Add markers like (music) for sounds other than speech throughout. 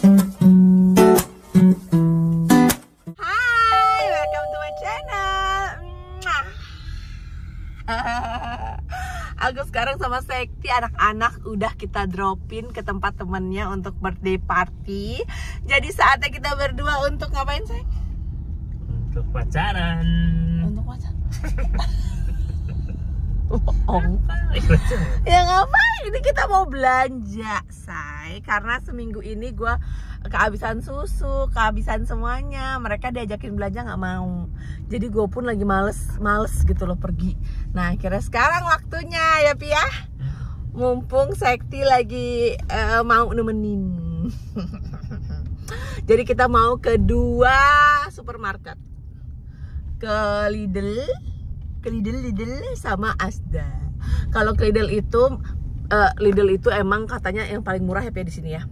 Hai, welcome to my channel. (laughs) Aku sekarang sama Sekti anak-anak udah kita dropin ke tempat temennya untuk birthday party. Jadi saatnya kita berdua untuk ngapain Sek? Untuk pacaran. Untuk apa? (laughs) Bohong. (laughs) Ya ngapain? Ini kita mau belanja, say. Karena seminggu ini gue kehabisan susu, kehabisan semuanya. Mereka diajakin belanja nggak mau. Jadi gue pun lagi males, males gitu loh pergi. Nah, kira sekarang waktunya ya, Pi ya. Mumpung Sekti lagi eh, mau nemenin. (laughs) Jadi kita mau ke dua supermarket. Ke Lidl, Lidl Lidl sama Asda. Kalau ke Lidl itu eh, Lidl itu emang katanya yang paling murah ya di sini ya.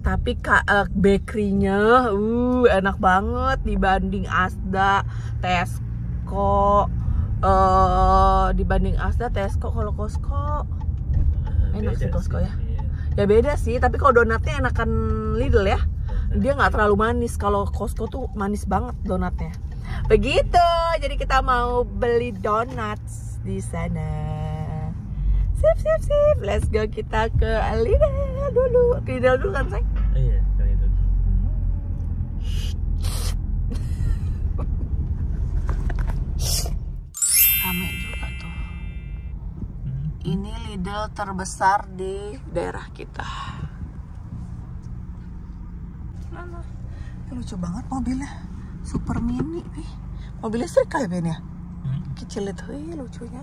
Tapi kak eh, bakerynya uh enak banget dibanding Asda, Tesco, eh dibanding Asda, Tesco, kalau Costco Enak sih Costco ya. ya beda sih. Tapi kalau donatnya enakan Lidl ya. Dia nggak terlalu manis. Kalau Costco tuh manis banget donatnya. Begitu. Jadi kita mau beli donuts di sana. Sip, sip, sip. Let's go kita ke Lidl dulu. Ke Lidl dulu kan, sayang? Iya, itu. (laughs) Rame juga tuh. Ini Lidl terbesar di daerah kita. Mana? Lucu banget mobilnya. Super mini, nih. Mobil listrik kali Ben ya? Kecil itu, ih lucunya.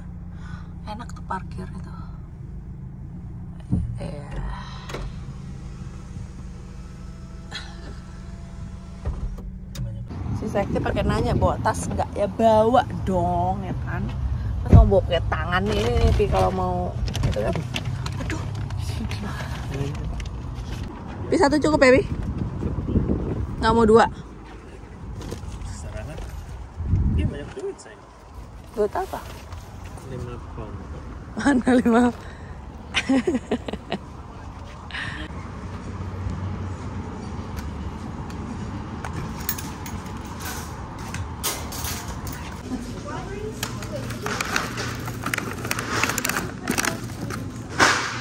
Enak tuh parkir itu. Iya. si Sekti pakai nanya bawa tas nggak ya bawa dong ya kan Masa mau bawa pakai tangan nih ini nih kalau mau itu kan aduh Pi satu cukup ya Pi nggak mau dua. Dia banyak duit, sayang. duit apa 5 pound. mana lima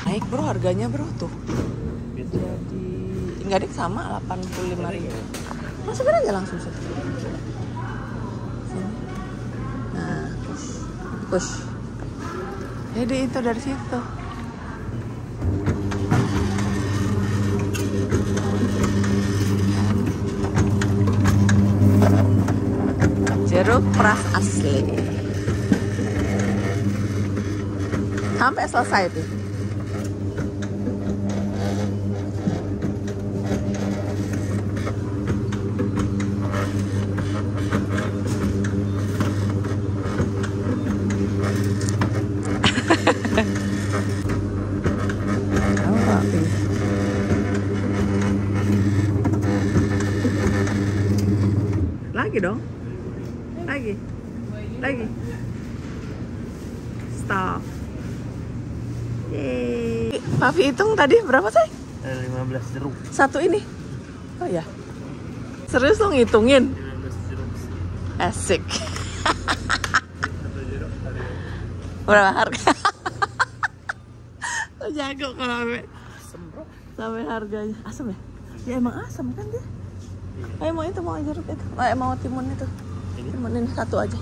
naik bro harganya bro tuh Gitu. jadi enggak deh sama 85 ribu masukin aja langsung situ push jadi itu dari situ. Jeruk peras asli. Sampai selesai tuh Apa, Pi? Lagi dong. Lagi. Lagi. Stop. Yeay. Papi hitung tadi berapa sih? Eh, 15 jeruk. Satu ini. Oh ya. Serius lo ngitungin? 15 jeruk. Asik. Jeruk (laughs) Berapa harga? (laughs) lo jago kalau sampai sampai harganya. Asam ya? Ya emang asam kan dia. Ayo mau itu mau jeruk itu. Eh, mau timun itu. Timun ini satu aja.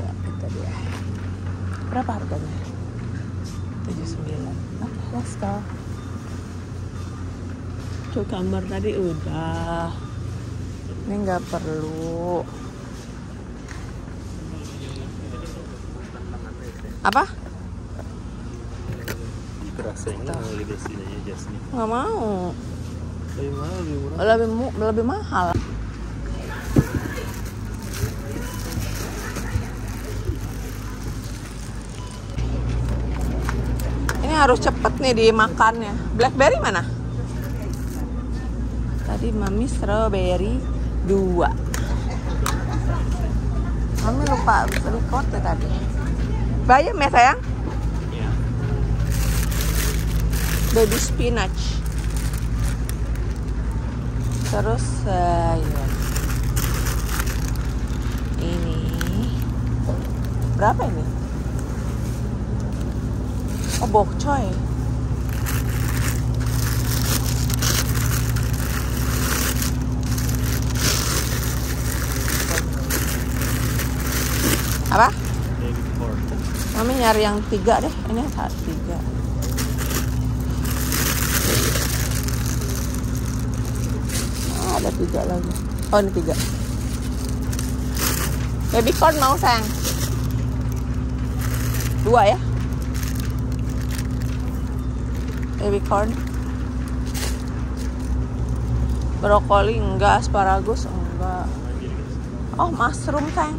Ya, itu dia. Berapa harganya? 79. Oke, let's go. Cucumber tadi udah. Ini nggak perlu. Apa? kerasa ini mau lebih aja. Nggak mau. Lebih mahal, lebih murah. Lebih mu- lebih mahal. Ini harus cepet nih dimakannya. Blackberry mana? Tadi mami strawberry dua. Mami lupa record ya tadi. Bayam ya sayang? Iya. Baby spinach. Terus sayur ini berapa ini oh bokcoy apa. Mami nyari yang tiga deh. Ini saat tiga. Ada tiga lagi. Oh ini tiga. Baby corn mau sayang. Dua ya. Baby corn. Brokoli enggak, asparagus enggak. Oh mushroom sayang.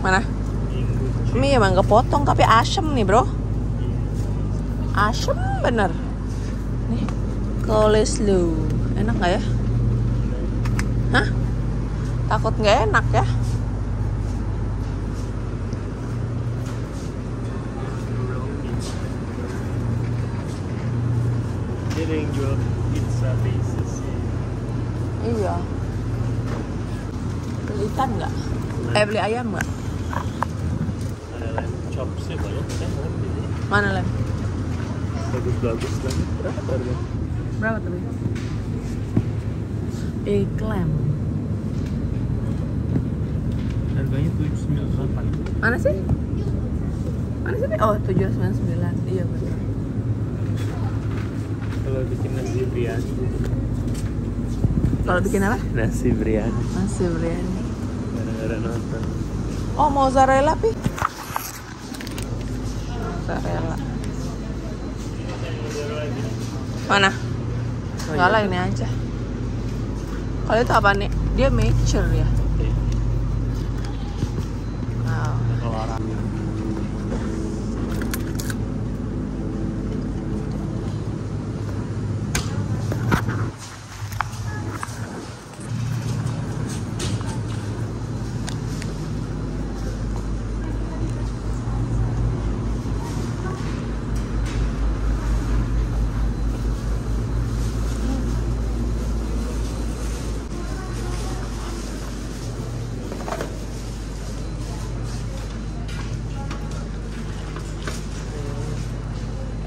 Mana? Mie emang kepotong tapi asem nih bro Asem bener Nih Coleslaw Enak gak ya? Hah? Takut gak enak ya? Dia ada yang jual pizza pieces. Iya Beli ikan gak? Eh beli ayam gak? Ada banyak kan ini. Mana lem? Bagus-bagus kan. Berapa harga? Berapa tuh? Big lamb Harganya tujuh sembilan delapan. Mana sih? Mana sih? Oh 799 Iya bener Kalau bikin nasi biryani. Kalau bikin apa? Nasi biryani. Nasi biryani Gara-gara nonton. Oh mozzarella pi Mozzarella Mana? Oh, Enggak iya. lah ini aja Kalau itu apa nih? Dia mature ya. Wow. Kalau orang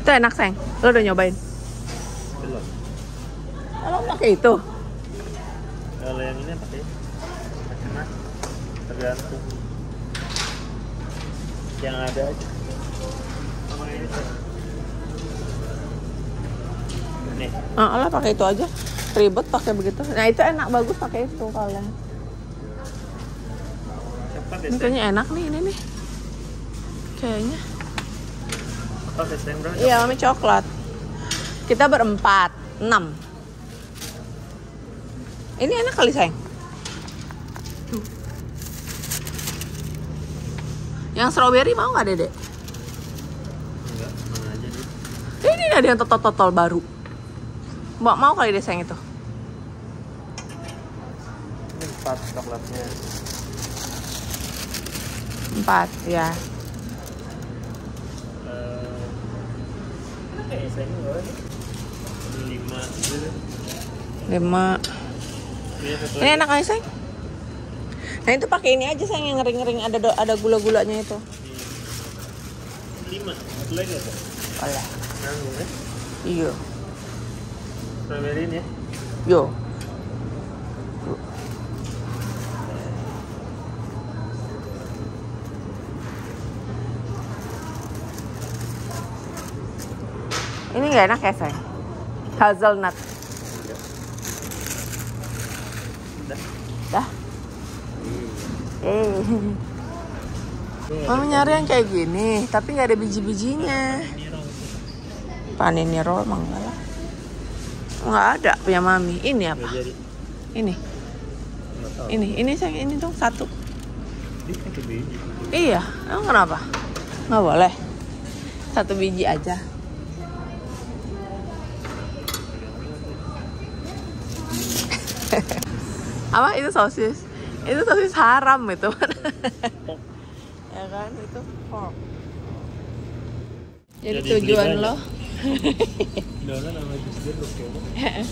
Itu enak sayang Lo udah nyobain? belum. Kalau pakai itu Kalau yang ini pakai macam tergantung. Yang ada aja. Sama ini. Nih, Ah, lah pakai itu aja Ribet pakai begitu Nah itu enak bagus pakai itu ya. Ini kayaknya enak nih ini nih Kayaknya Oh, yang berapa? Iya mami coklat Kita berempat Enam Ini enak kali sayang Tuh. Yang strawberry mau nggak dedek? Enggak, mana aja nih. Ini ada yang totol-totol baru Mau, mau kali deh sayang itu Ini empat coklatnya. Empat ya Eh, kayak saya ini berapa nih? Lima. Lima Ini enak kali sayang Nah itu pakai ini aja sayang yang ngering-ngering ada do- ada gula-gulanya itu Lima. Lagi apa? Nanggung ya. Iya Strawberry ini ya. Yo Ini nggak enak ya sayang Hazelnut Dah. Dah Eh Mami nyari yang kayak gini Tapi nggak ada biji-bijinya Ini roll. Panini roll emang enggak lah Nggak ada punya mami Ini apa? Ini. Ini Ini sayang ini dong satu. Iya, emang kenapa? Nggak boleh. Satu biji aja. Apa itu sosis? Itu sosis haram itu. ya kan itu pork. Jadi, Jadi tujuan lo ya.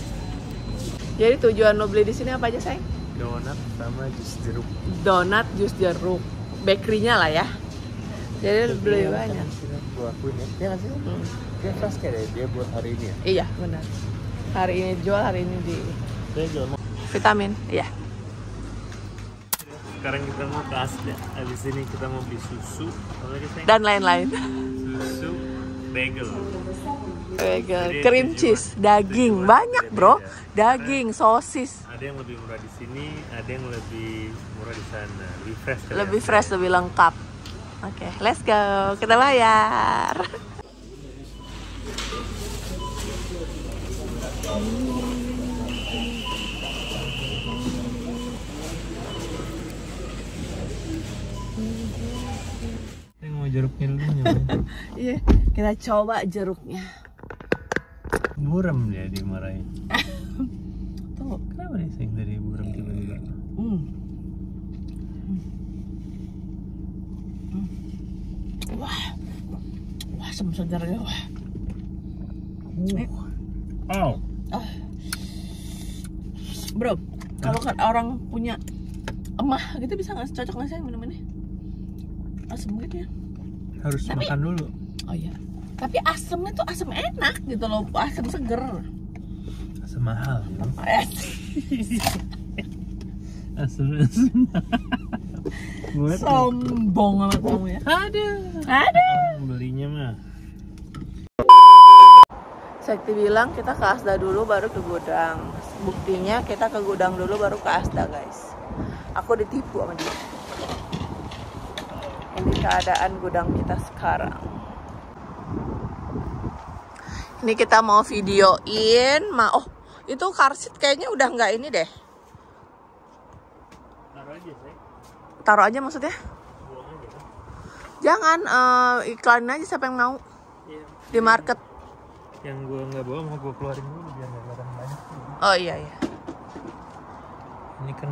Jadi tujuan lo beli di sini apa aja, sayang? donat sama jus jeruk Donat, jus jeruk. Bakery-nya lah ya. Jadi beli Yang banyak. gua akuin ya dia sih Hmm. dia fresh kayak dia buat hari ini ya Iya, benar. Hari ini jual, hari ini di saya jual vitamin. Iya. sekarang kita mau ke Asda habis ini kita mau beli susu? Dan lain-lain. susu bagel Bagel, Jadi cream cheese, daging, banyak bro. Daging, sosis, ada yang lebih murah di sini ada yang lebih murah di sana lebih fresh lebih ya. fresh, lebih lengkap. Oke, let's go. Kita bayar. saya jeruknya dulu (laughs) Iya, kita coba jeruknya. buram dia dimarahin (laughs) Tuh. kenapa nih sayang dari buram tiba-tiba Hmm. Hmm. Wah, wah asam segarnya wah. Eh. oh Ah. Bro, kalau kan orang punya emah gitu bisa nggak cocok nggak sih minum ini? Asam gitu ya? Harus Tapi- makan dulu Oh iya. Tapi asamnya tuh asam enak gitu loh, asam seger. asam mahal (laughs) asam (laughs) buat sombong amat kamu ya. ada Ada. belinya mah Sakti bilang kita ke Asda dulu baru ke gudang. Buktinya kita ke gudang dulu baru ke Asda guys. Aku ditipu sama dia. Keadaan gudang kita sekarang. Ini kita mau videoin, ma oh itu karsit kayaknya udah nggak ini deh. taruh aja sayang Taruh aja maksudnya. aja Jangan eh, iklanin aja siapa yang mau iya di market. yang gua nggak bawa mau gua keluarin dulu biar nggak kelihatan banyak Oh iya iya. ini kan